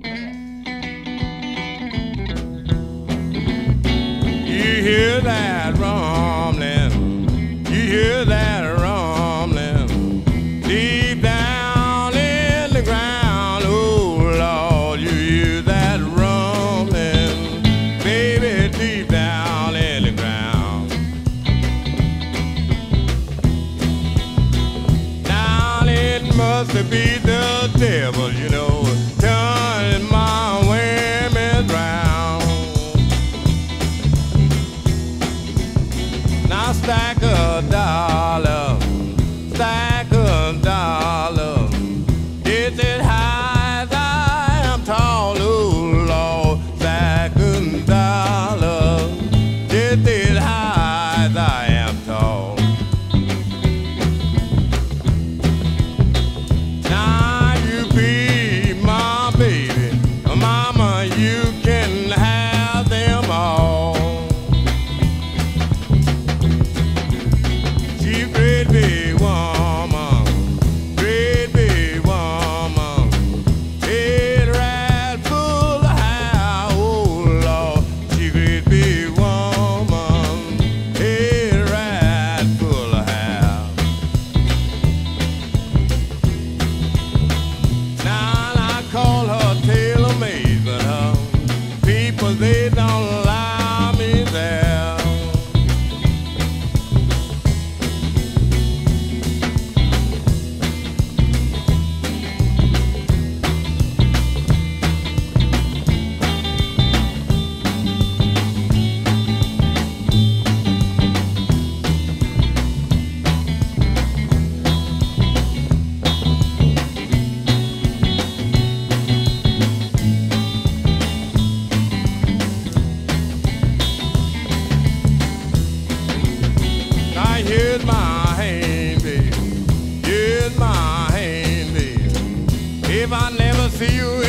You hear that rumbling? You hear that rumbling? Deep down in the ground, oh Lord, you hear that rumbling, baby, deep down in the ground. Now it must be the here's my hand, baby. Here's my hand, baby. If I never see you